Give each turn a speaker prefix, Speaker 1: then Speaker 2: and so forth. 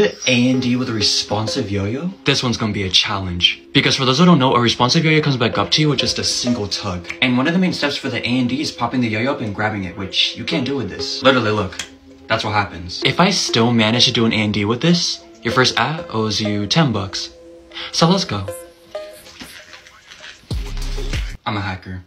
Speaker 1: the AND with a responsive yo-yo? This one's gonna be a challenge. Because for those who don't know, a responsive yo-yo comes back up to you with just a single tug. And one of the main steps for the AND is popping the yo-yo up and grabbing it, which you can't do with this. Literally, look. That's what happens. If I still manage to do an AND with this, your first app owes you 10 bucks. So let's go. I'm a hacker.